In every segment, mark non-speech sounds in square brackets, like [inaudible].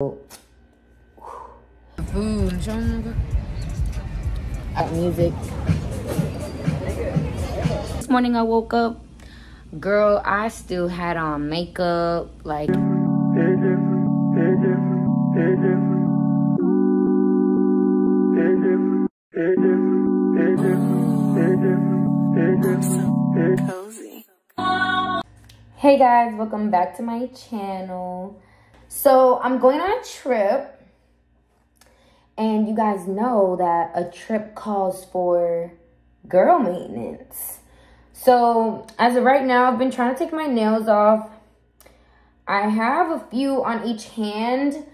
Food, show them At music. This morning I woke up, girl, I still had on makeup, like. Hey guys, welcome back to my channel. So I'm going on a trip and you guys know that a trip calls for girl maintenance. So as of right now, I've been trying to take my nails off. I have a few on each hand.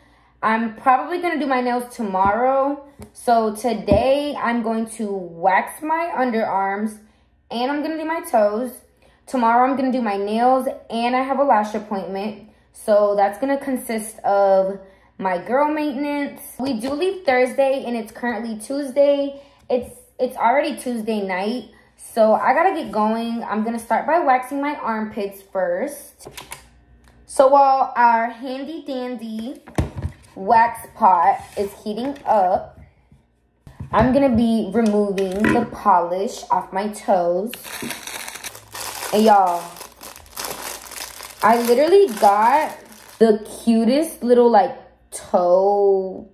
I'm probably gonna do my nails tomorrow. So today I'm going to wax my underarms and I'm gonna do my toes. Tomorrow I'm gonna do my nails and I have a lash appointment. So that's gonna consist of my girl maintenance. We do leave Thursday and it's currently Tuesday. It's it's already Tuesday night. So I gotta get going. I'm gonna start by waxing my armpits first. So while our handy dandy wax pot is heating up, I'm gonna be removing the polish off my toes. And y'all, I literally got the cutest little like toe,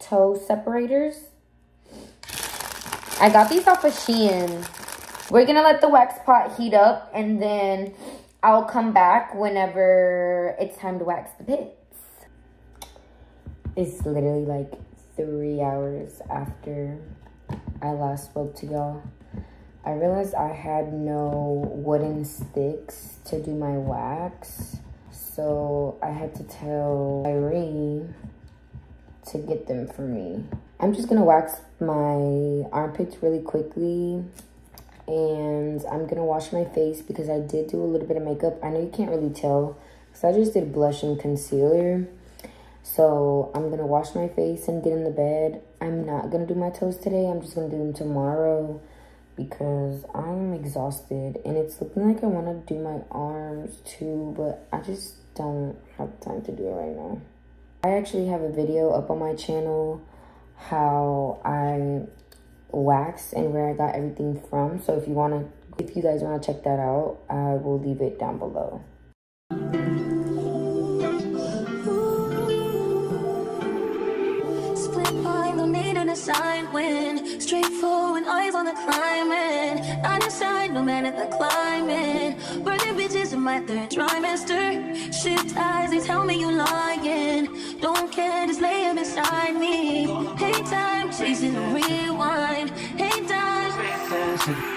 toe separators. I got these off of Shein. We're gonna let the wax pot heat up and then I'll come back whenever it's time to wax the pits. It's literally like three hours after I last spoke to y'all. I realized I had no wooden sticks to do my wax. So I had to tell Irene to get them for me. I'm just gonna wax my armpits really quickly and I'm gonna wash my face because I did do a little bit of makeup. I know you can't really tell because I just did blush and concealer. So I'm gonna wash my face and get in the bed. I'm not gonna do my toes today. I'm just gonna do them tomorrow because I'm exhausted and it's looking like I want to do my arms too, but I just don't have time to do it right now. I actually have a video up on my channel how I wax and where I got everything from. So if you want to, if you guys want to check that out, I will leave it down below. Sign when straightforward eyes on the climbing. I decide no matter the climate Burning bitches in my third trimester. Shift eyes, they tell me you lying. Don't care, just lay them beside me. Hey time, chasing the rewind. Hey time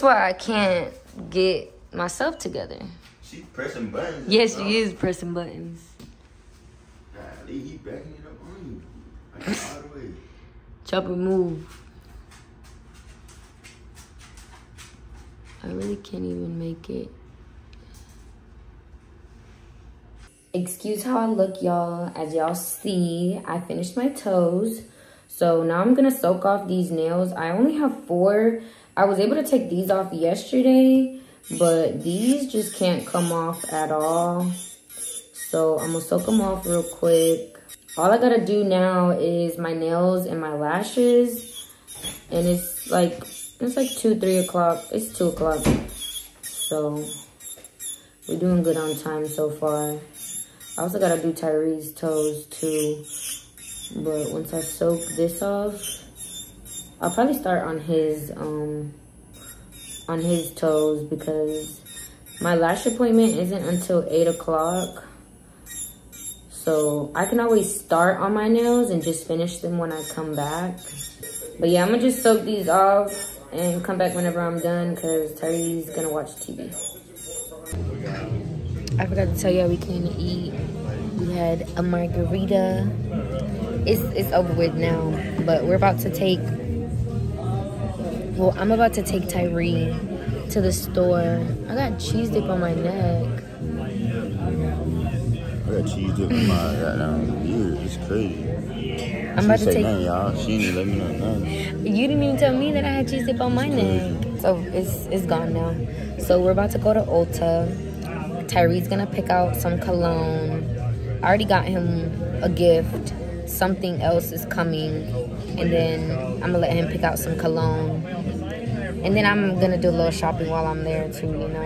This why I can't get myself together. She pressing buttons. Yes, she is pressing buttons. Golly, he backing it up on you. Like all the way. [laughs] Chopper move. I really can't even make it. Excuse how I look, y'all. As y'all see, I finished my toes. So now I'm gonna soak off these nails. I only have four. I was able to take these off yesterday, but these just can't come off at all. So I'm gonna soak them off real quick. All I gotta do now is my nails and my lashes. And it's like, it's like two, three o'clock. It's two o'clock. So we're doing good on time so far. I also gotta do Tyree's toes too. But once I soak this off, I'll probably start on his, um, on his toes because my lash appointment isn't until eight o'clock. So I can always start on my nails and just finish them when I come back. But yeah, I'm gonna just soak these off and come back whenever I'm done because Tyree's gonna watch TV. I forgot to tell y'all we came to eat. We had a margarita. It's it's over with now, but we're about to take. Well, I'm about to take Tyree to the store. I got cheese dip on my neck. I got cheese dip on my goddamn ear. It's crazy. I'm She about to take. y'all. She didn't let me know nothing. You didn't even tell me that I had cheese dip on my neck. So it's it's gone now. So we're about to go to Ulta. Tyree's gonna pick out some cologne. I already got him a gift. Something else is coming. And then I'm gonna let him pick out some cologne. And then I'm gonna do a little shopping while I'm there too, you know.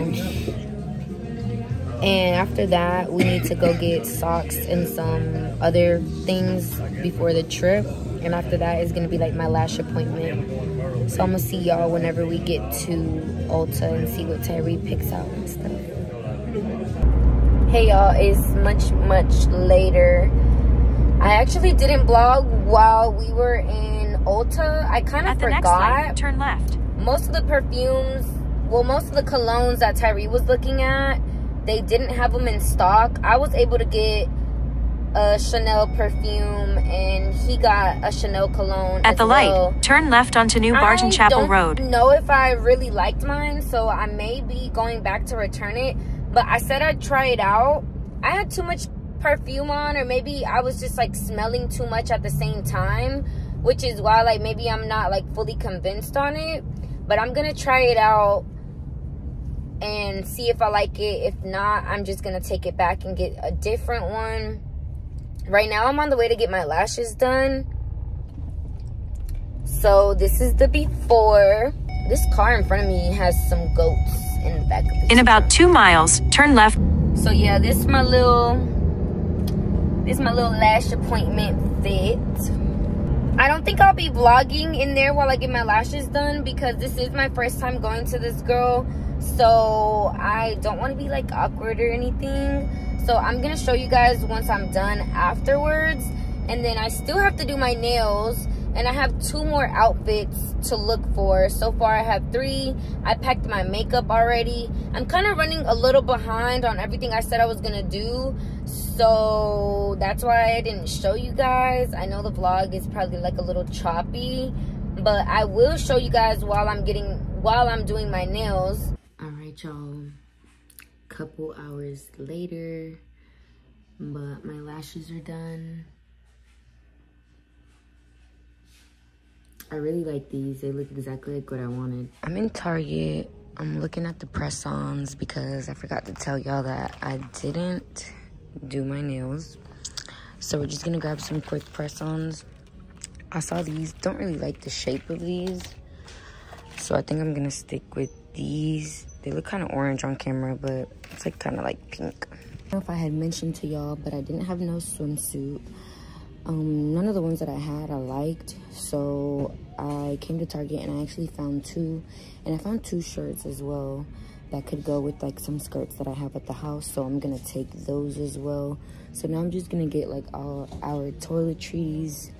And after that, we need to go get socks and some other things before the trip. And after that is gonna be like my lash appointment. So I'm gonna see y'all whenever we get to Ulta and see what Tyree picks out and stuff. Hey y'all, it's much, much later. I actually didn't vlog while we were in Ulta. I kind of At the next light, forgot turn left. Most of the perfumes, well, most of the colognes that Tyree was looking at, they didn't have them in stock. I was able to get a Chanel perfume, and he got a Chanel cologne At the well. light, turn left onto New Barton Chapel Road. I Chapel don't Road. know if I really liked mine, so I may be going back to return it. But I said I'd try it out. I had too much perfume on, or maybe I was just like smelling too much at the same time, which is why like maybe I'm not like fully convinced on it. But I'm gonna try it out and see if I like it. If not, I'm just gonna take it back and get a different one. Right now, I'm on the way to get my lashes done. So this is the before. This car in front of me has some goats in the back of it. In about two miles, turn left. So yeah, this is my little this is my little lash appointment fit. I don't think I'll be vlogging in there while I get my lashes done because this is my first time going to this girl. So I don't want to be like awkward or anything. So I'm gonna show you guys once I'm done afterwards. And then I still have to do my nails and I have two more outfits to look for. So far I have three. I packed my makeup already. I'm kind of running a little behind on everything I said I was gonna do. So that's why I didn't show you guys. I know the vlog is probably like a little choppy, but I will show you guys while I'm getting while I'm doing my nails. All right, y'all. Couple hours later, but my lashes are done. I really like these. They look exactly like what I wanted. I'm in Target. I'm looking at the press-ons because I forgot to tell y'all that I didn't do my nails. So we're just gonna grab some quick press-ons. I saw these. Don't really like the shape of these. So I think I'm gonna stick with these. They look kind of orange on camera, but it's like kind of like pink. I don't know if I had mentioned to y'all, but I didn't have no swimsuit. Um, none of the ones that I had I liked, so I came to Target and I actually found two, and I found two shirts as well that could go with like some skirts that I have at the house, so I'm gonna take those as well. So now I'm just gonna get like all our toiletries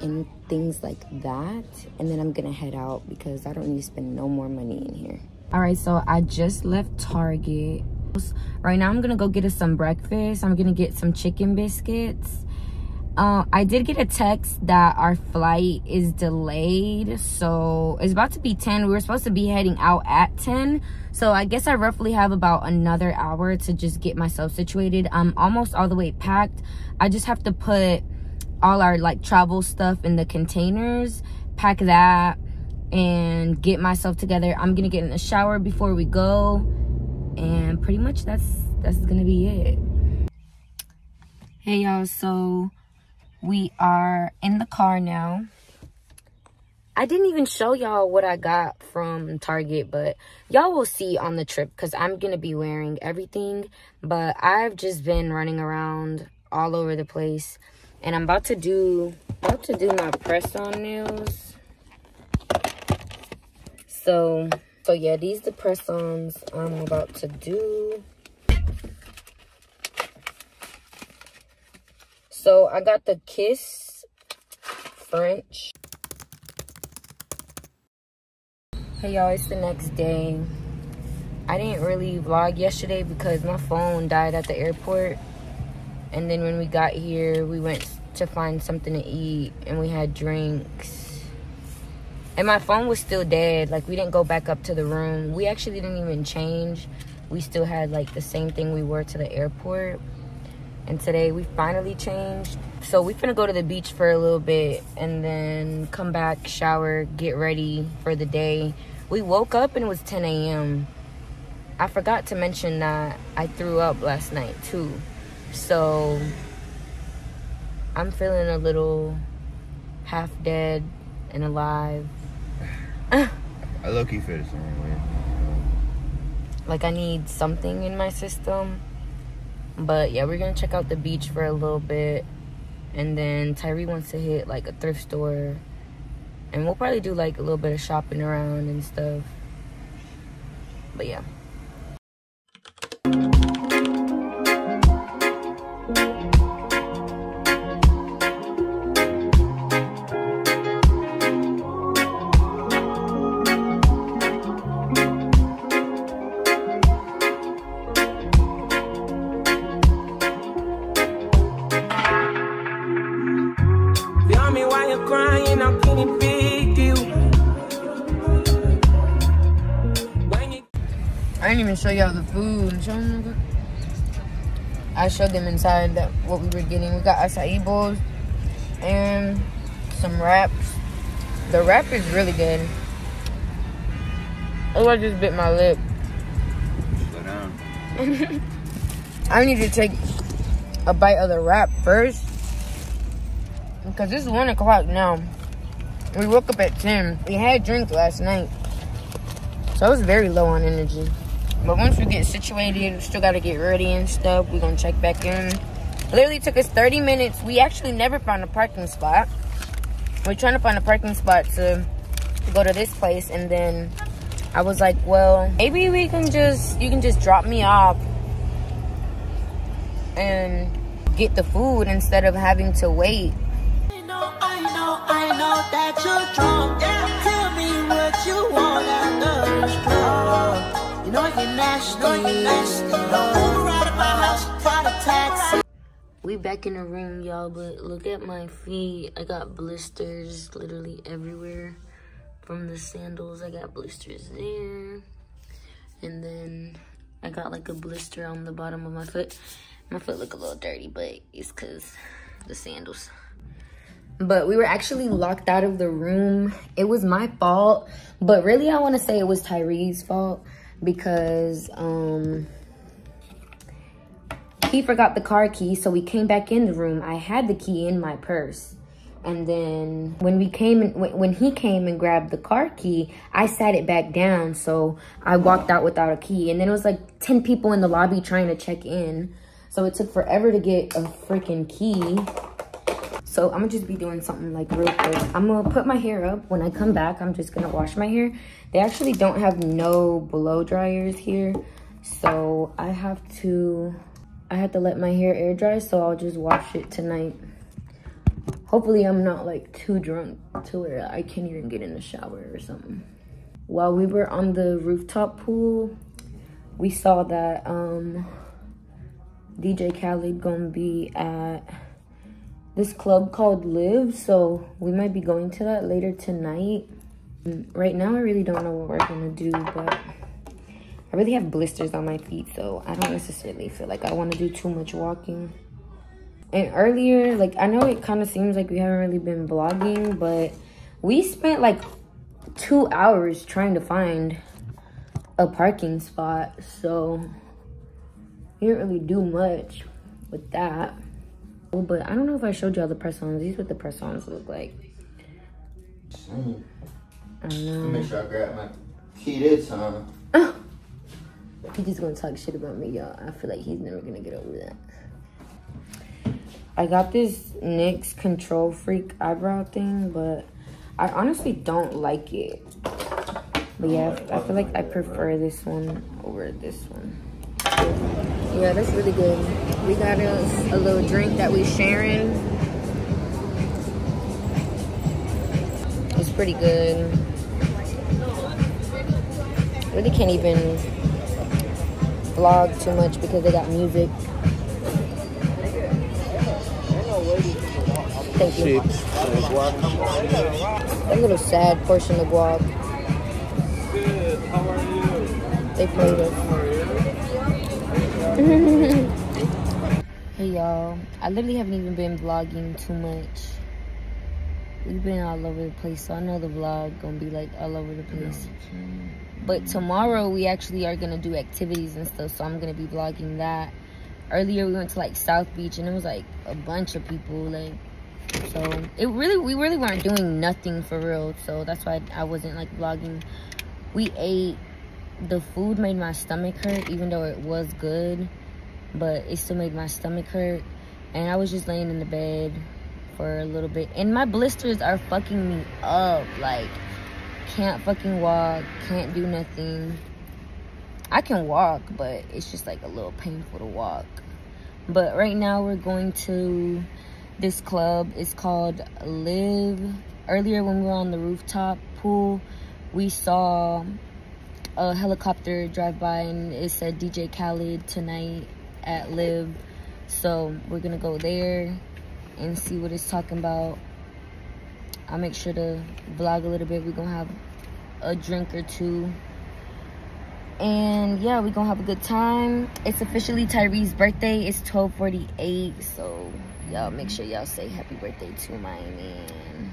and things like that, and then I'm gonna head out because I don't need to spend no more money in here. All right, so I just left Target. Right now I'm gonna go get us some breakfast. I'm gonna get some chicken biscuits uh, I did get a text that our flight is delayed. So it's about to be 10. We were supposed to be heading out at 10. So I guess I roughly have about another hour to just get myself situated. I'm almost all the way packed. I just have to put all our like travel stuff in the containers, pack that, and get myself together. I'm gonna get in the shower before we go. And pretty much that's that's gonna be it. Hey y'all, so we are in the car now. I didn't even show y'all what i got from target but y'all will see on the trip because i'm gonna be wearing everything but i've just been running around all over the place and i'm about to do about to do my press on nails. So so yeah these the press ons i'm about to do So I got the Kiss French. Hey y'all, it's the next day. I didn't really vlog yesterday because my phone died at the airport. And then when we got here, we went to find something to eat and we had drinks. And my phone was still dead. Like we didn't go back up to the room. We actually didn't even change. We still had like the same thing we wore to the airport. And today we finally changed. So we finna go to the beach for a little bit and then come back, shower, get ready for the day. We woke up and it was 10 a.m. I forgot to mention that I threw up last night too. So I'm feeling a little half dead and alive. I look you feel the same way. Like I need something in my system. But yeah, we're gonna check out the beach for a little bit. And then Tyree wants to hit like a thrift store. And we'll probably do like a little bit of shopping around and stuff. But yeah. I didn't even show y'all the food. Show them the- I showed them inside that what we were getting. We got acai bowls and some wraps. The wrap is really good. Oh, I just bit my lip. Slow down. [laughs] I need to take a bite of the wrap first. Because it's 1 o'clock now. We woke up at 10. We had a drink last night. So I was very low on energy. But once we get situated, we still got to get ready and stuff. We're to check back in. Literally took us 30 minutes. We actually never found a parking spot. We're trying to find a parking spot to go to this place. And then I was like, well, maybe we can just, you can just drop me off and get the food instead of having to wait. We back in the room, y'all, but look at my feet. I got blisters literally everywhere from the sandals. I got blisters there. And then I got like a blister on the bottom of my foot. My foot look a little dirty, but it's cause the sandals. But we were actually locked out of the room. It was my fault, but really I want to say it was Tyree's fault because um he forgot the car key so we came back in the room. I had the key in my purse. And then when we came in, when, when he came and grabbed the car key i sat it back down so i walked out without a key. And then it was like 10 people in the lobby trying to check in. So it took forever to get a freaking key so i'm gonna just be doing something like real quick i'm gonna put my hair up when i come back i'm just gonna wash my hair they actually don't have no blow dryers here so i have to I had to let my hair air dry, so I'll just wash it tonight. Hopefully I'm not like too drunk to where I can't even get in the shower or something. While we were on the rooftop pool, we saw that um, DJ Khaled gonna be at this club called LIV, so we might be going to that later tonight. Mm, right now, I really don't know what we're gonna do, but I really have blisters on my feet, so I don't necessarily feel like I want to do too much walking. And earlier, like, I know it kind of seems like we haven't really been vlogging, but we spent like two hours trying to find a parking spot, so we didn't really do much with that. Oh, but I don't know if I showed y'all the press-ons. These are what the press-ons look like. Same. I know. Make sure I grab my key this time. He's just gonna talk shit about me, y'all. I feel like he's never gonna get over that. I got this NYX Control Freak eyebrow thing, but I honestly don't like it. But yeah, I feel like I prefer this one over this one. Yeah, that's really good. We got us a little drink that we sharing. It's pretty good. Really can't even vlog too much because they got music. Thank you. Chips. A little sad portion of guac. Good. How are you? They played us. [laughs] [laughs] hey y'all, I literally haven't even been vlogging too much. We've been all over the place, so I know the vlog gonna be like all over the place. But tomorrow we actually are gonna do activities and stuff, so I'm gonna be vlogging that. Earlier we went to like South Beach and it was like a bunch of people, like so it really we really weren't doing nothing for real. So that's why I wasn't like vlogging. We ate the food made my stomach hurt, even though it was good, but it still made my stomach hurt. And I was just laying in the bed for a little bit. And my blisters are fucking me up. Like, can't fucking walk, can't do nothing. I can walk, but it's just like a little painful to walk. But right now we're going to this club. It's called LIV. Earlier when we were on the rooftop pool, we saw a helicopter drive by and it said DJ Khaled tonight at LIV. So we're gonna go there and see what it's talking about. I'll make sure to vlog a little bit. We're gonna have a drink or two. And yeah, we're gonna have a good time. It's officially Tyree's birthday. It's 1248. So y'all make sure y'all say happy birthday to my man.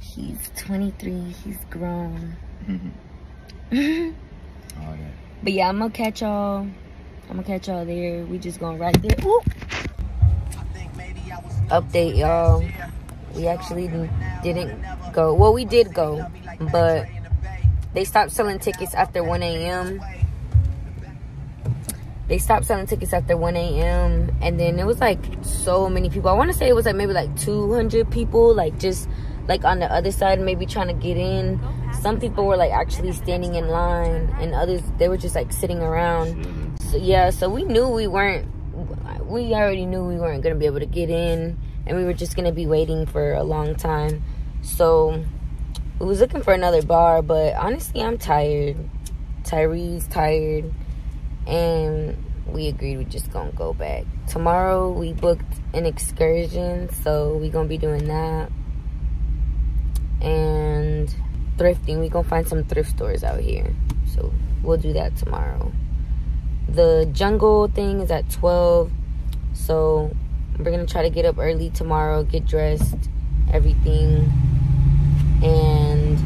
He's 23, he's grown. Mm-hmm. [laughs] All that. But yeah, I'm gonna catch y'all. I'm gonna catch y'all there. We just gonna ride there. Ooh. Update y'all. We actually didn't go. Well, we did go, but they stopped selling tickets after 1 a.m. They stopped selling tickets after 1 a.m. And then it was like so many people. I want to say it was like maybe like 200 people, like just like on the other side, maybe trying to get in. Some people were like actually standing in line, and others they were just like sitting around. Yeah, so we knew we weren't. We already knew we weren't gonna be able to get in, and we were just gonna be waiting for a long time. So we was looking for another bar, but honestly, I'm tired. Tyree's tired, and we agreed we just gonna go back. Tomorrow we booked an excursion, so we gonna be doing that. And thrifting, we gonna find some thrift stores out here. So we'll do that tomorrow. The jungle thing is at 12, so we're gonna try to get up early tomorrow, get dressed, everything, and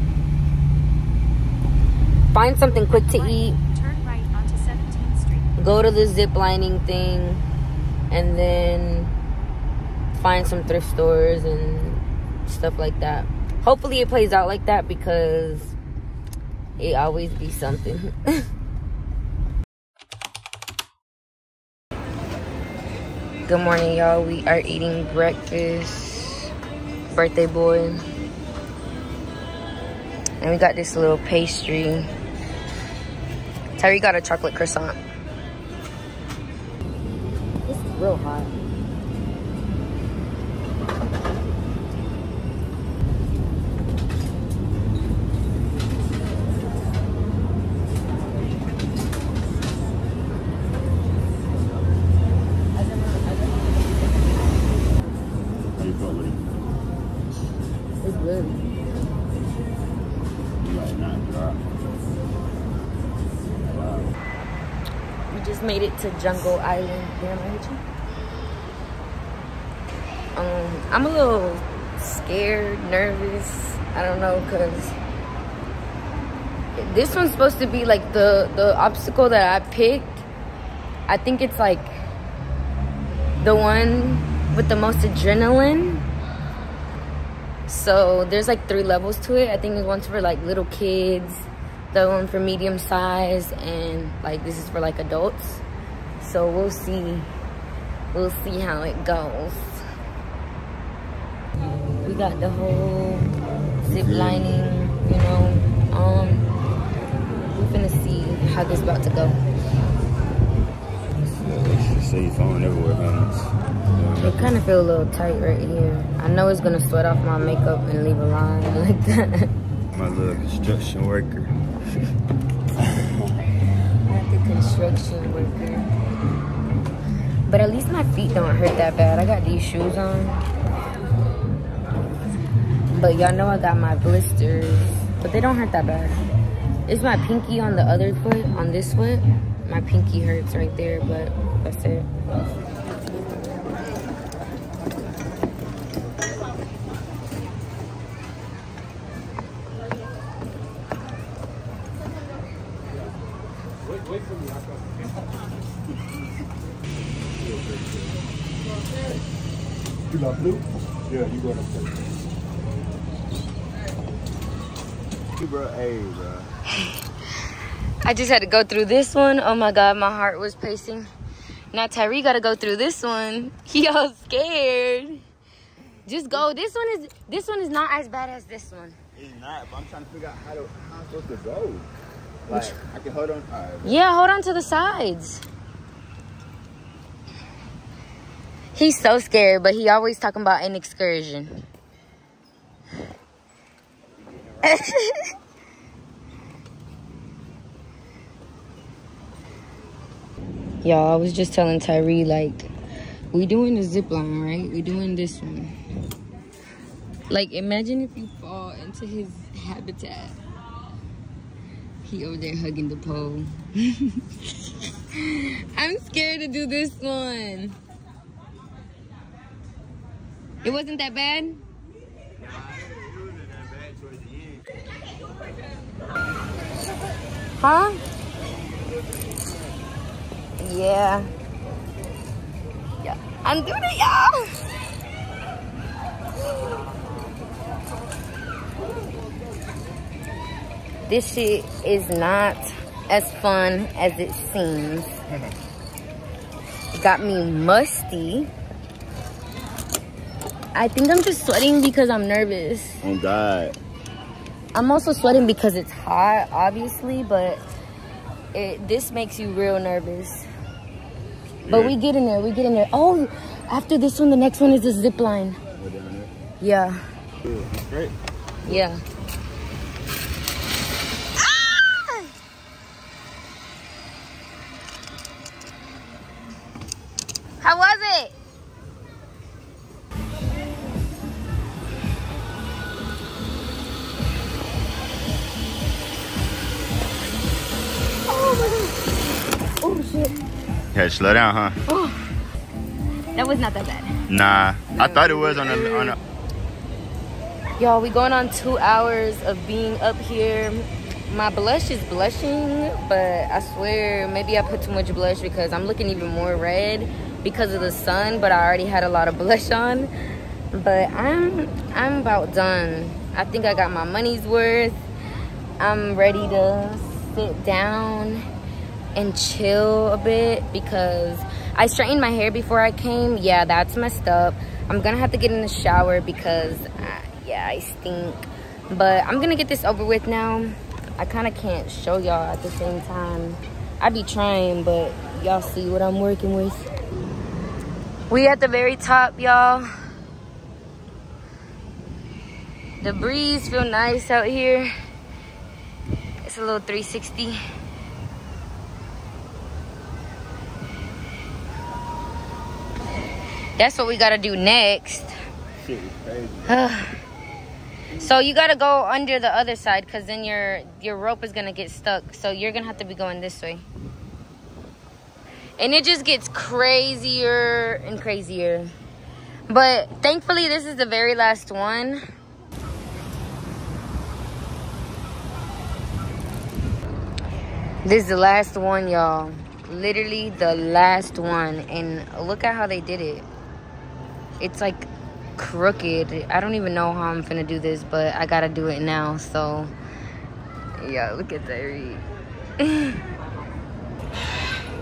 find something quick to eat Turn right onto 17th Street. go to the zip lining thing and then find some thrift stores and stuff like that. Hopefully it plays out like that because it always be something. [laughs] Good morning, y'all. We are eating breakfast. Birthday boy. And we got this little pastry. Terry got a chocolate croissant. It's real hot. Made it to Jungle Island. Damn, I hit you. Um, I'm a little scared, nervous. I don't know, cause this one's supposed to be like the the obstacle that I picked. I think it's like the one with the most adrenaline. So there's like three levels to it. I think there's one's for like little kids, the one for medium size, and like this is for like adults. So we'll see. We'll see how it goes. We got the whole zip lining, you know. Um, we're gonna see how this about to go. See your phone everywhere, man. It kind of feel a little tight right here. I know it's gonna sweat off my makeup and leave a line [laughs] like that. My little construction worker. [laughs] Have construction worker. But at least my feet don't hurt that bad. I got these shoes on. But y'all know I got my blisters. But they don't hurt that bad. It's my pinky on the other foot, on this foot. My pinky hurts right there, but that's it. Bro, hey, bro. I just had to go through this one. Oh my god, my heart was pacing. Now Tyree gotta go through this one. [laughs] He all scared. Just go. This one is this one is not as bad as this one. It's not, but I'm trying to figure out how, to, how I'm supposed to go. Like, I can hold on. Right. Yeah, hold on to the sides. He's so scared, but he always talking about an excursion. [laughs] Y'all, I was just telling Tyree, like, we doing the zip line, right? We doing this one. Like, imagine if you fall into his habitat. He over there hugging the pole. [laughs] I'm scared to do this one. It wasn't that bad? Huh? Yeah. Yeah. I'm doing it, y'all. This shit is not as fun as it seems. Got me musty. I think I'm just sweating because I'm nervous. Oh, God. I'm also sweating because it's hot, obviously, but it, this makes you real nervous. But we get in there, we get in there. Oh, after this one, the next one is the zip line. Go down there. Yeah, Yeah, great. yeah. Shit. Yeah, slow down, huh? Oh, that was not that bad. Nah, I thought it was on a, on a Y'all, we going on two hours of being up here. My blush is blushing, but I swear maybe I put too much blush because I'm looking even more red because of the sun, but I already had a lot of [laughs] blush on. But I'm I'm about done. I think I got my money's worth. I'm ready to sit down and chill a bit because I straightened my hair before I came. Yeah, that's messed up. I'm gonna have to get in the shower because, uh, yeah, I stink. But I'm gonna get this over with now. I kind of can't show y'all at the same time. I'd be trying, but y'all see what I'm working with. We at the very top, y'all. The breeze feel nice out here. It's a little 360. That's what we gotta do next. [sighs] So you gotta go under the other side because then your your rope is gonna get stuck. So you're gonna have to be going this way. And it just gets crazier and crazier. But thankfully this is the very last one. This is the last one, y'all. Literally the last one. And look at how they did it. It's like crooked. I don't even know how I'm finna do this, but I gotta do it now. So, yeah, look at that. [laughs]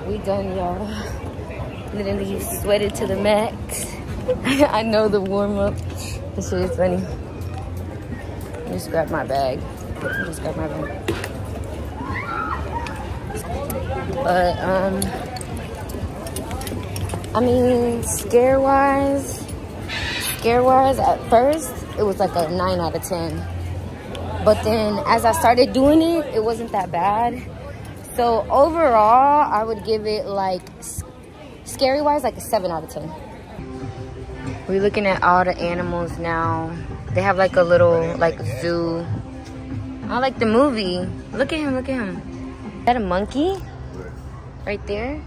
we done, y'all. Literally sweated to the max. [laughs] I know the warm up. This shit is funny. Just grab my bag. Just grab my bag. But um, I mean, scare wise, scare wise, at first it was like a nine out of ten. But then as I started doing it, it wasn't that bad. So overall, I would give it like scary wise, like a seven out of ten. We're looking at all the animals now. They have like a little like zoo. I like the movie. Look at him, look at him. Is that a monkey? Right there?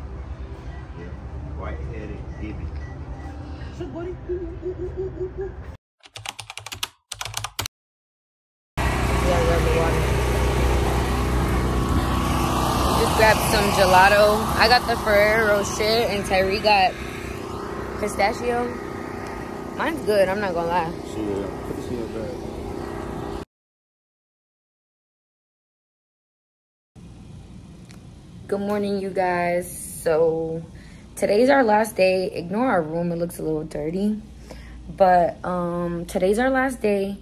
Grabbed some gelato. I got the Ferrero Rocher and Tyree got pistachio. Mine's good, I'm not gonna lie. Shit, put this in your bag. Good morning, you guys. So today's our last day. Ignore our room, it looks a little dirty. But um today's our last day.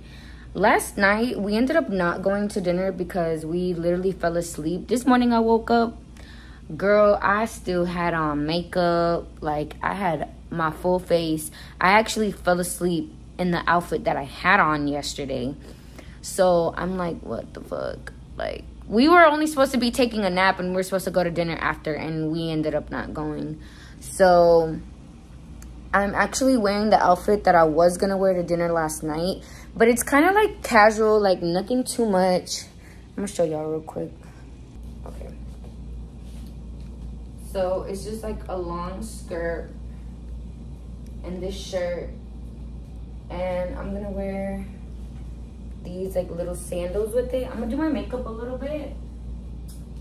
Last night we ended up not going to dinner because we literally fell asleep. This morning I woke up, girl, I still had on makeup, like I had my full face. I actually fell asleep in the outfit that I had on yesterday. So I'm like, what the fuck? Like, we were only supposed to be taking a nap and we are supposed to go to dinner after, and we ended up not going. So I'm actually wearing the outfit that I was gonna wear to dinner last night, but it's kind of like casual, like nothing too much. I'm gonna show y'all real quick. Okay. So it's just like a long skirt and this shirt, and I'm gonna wear these like little sandals with it. I'm gonna do my makeup a little bit.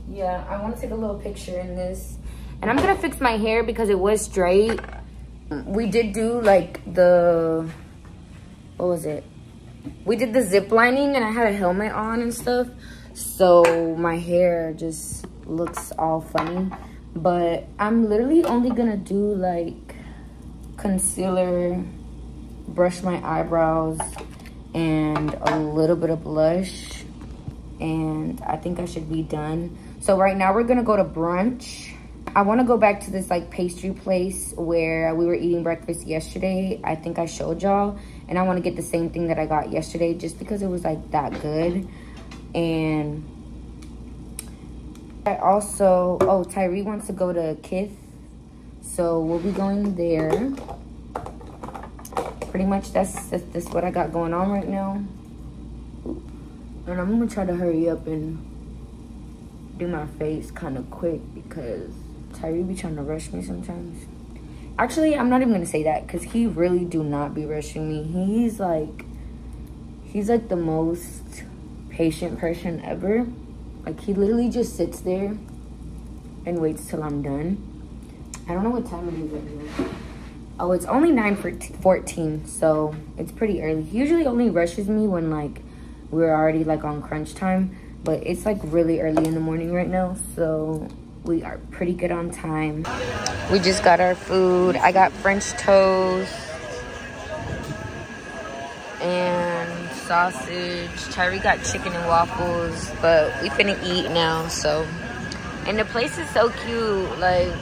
Yeah, I want to take a little picture in this. And I'm gonna fix my hair because it was straight. We did do like the, what was it? We did the zip lining and I had a helmet on and stuff. So my hair just looks all funny. But I'm literally only gonna do like concealer, brush my eyebrows, and a little bit of blush and I think I should be done. So right now we're gonna go to brunch. I wanna go back to this like pastry place where we were eating breakfast yesterday. I think I showed y'all and I wanna get the same thing that I got yesterday just because it was like that good. And I also, oh, Tyree wants to go to Kith. So we'll be going there pretty much that's, that's that's what I got going on right now. And I'm gonna try to hurry up and do my face kind of quick because Tyree be trying to rush me sometimes. Actually, I'm not even gonna say that because he really do not be rushing me. He's like, he's like the most patient person ever. Like he literally just sits there and waits till I'm done. I don't know what time it is right now. Oh, it's only 9 14, so it's pretty early. He usually only rushes me when like we're already like on crunch time, but it's like really early in the morning right now, so we are pretty good on time. We just got our food. I got French toast and sausage. Tyree got chicken and waffles, but we finna eat now, so. And the place is so cute, like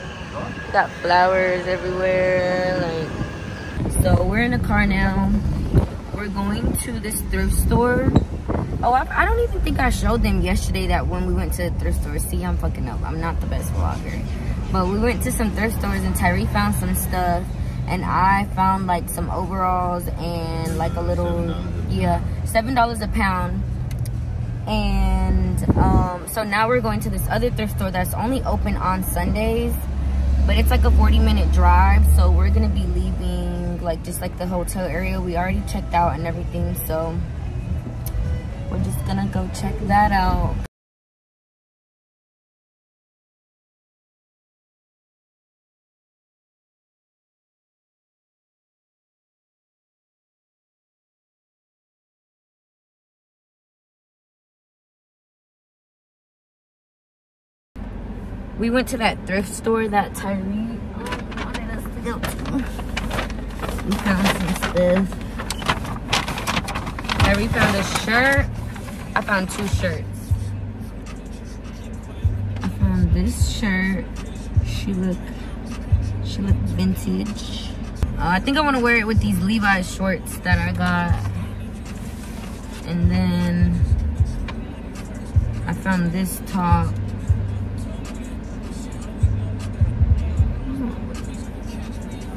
Got flowers everywhere. Like, so we're in the car now. We're going to this thrift store. Oh, I, I, don't even think I showed them yesterday that when we went to the thrift store. See, I'm fucking up. I'm not the best vlogger. But we went to some thrift stores and Tyree found some stuff. And I found like some overalls and like a little, yeah, $7 a pound. And um, so now we're going to this other thrift store that's only open on Sundays but it's like a 40 minute drive so we're gonna be leaving like just like the hotel area we already checked out and everything so we're just gonna go check that out we went to that thrift store that Tyree um, wanted us to go to. We found some stuff. Tyree found a shirt. I found two shirts. I found this shirt. She look, she look vintage. Uh, I think I want to wear it with these Levi's shorts that I got. And then I found this top.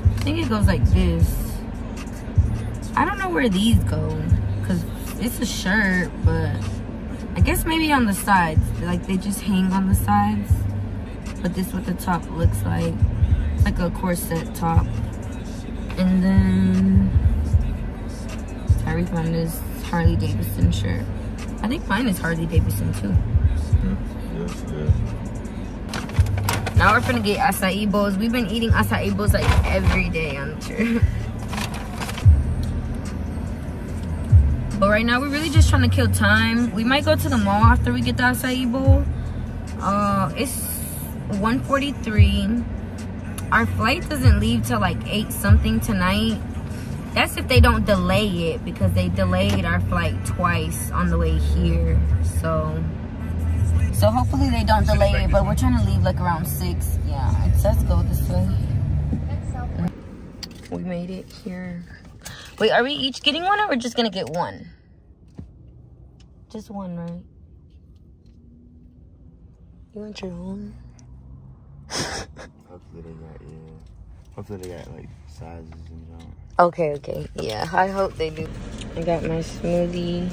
I think it goes like this. I don't know where these go because it's a shirt, but I guess maybe on the sides. Like they just hang on the sides. But this what the top looks like. It's like a corset top. And then Tyree found this Harley Davidson shirt. I think mine is Harley Davidson too. Now we're gonna get acai bowls. We've been eating acai bowls like every day on the trip. [laughs] right now we're really just trying to kill time. We might go to the mall after we get the acai bowl. Uh, it's 1:43. Our flight doesn't leave till like 8 something tonight. That's if they don't delay it because they delayed our flight twice on the way here. So so hopefully they don't delay it, but we're trying to leave like around 6. Yeah, it says go this way. We made it here. Wait, are we each getting one or we're just gonna get one? Just one, right? You want your own? [laughs] Hopefully they got, yeah. Hopefully they got like sizes and junk. Okay, okay. Yeah, I hope they do. I got my smoothie.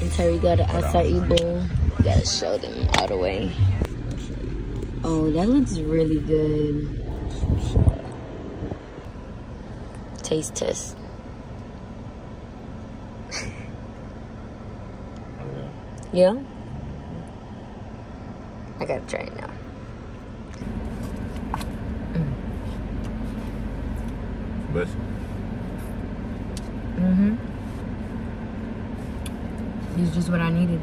And Terry got an acai bowl. Gotta show them all the way. Oh, that looks really good. Taste test. Yeah? I gotta try it now. But Mm-hmm. It's just what I needed.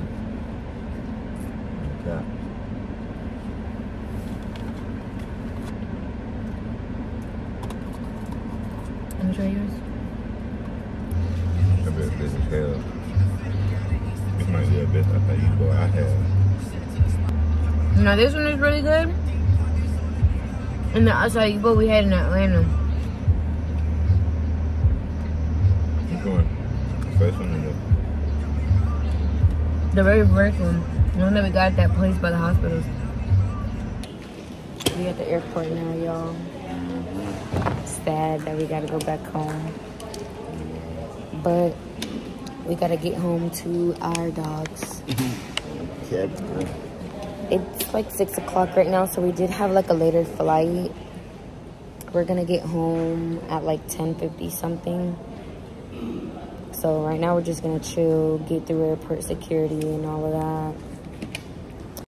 Now this one is really good. And the acai bowl we had in Atlanta. Keep going. First one in the The very first one. The one that we got at that place by the hospitals. We at the airport now, y'all. Sad that we gotta go back home. But we gotta get home to our dogs. [laughs] cat. It's like six o'clock right now, so we did have like a later flight. We're gonna get home at like 10:50 something. So right now we're just gonna chill, get through airport security and all of that.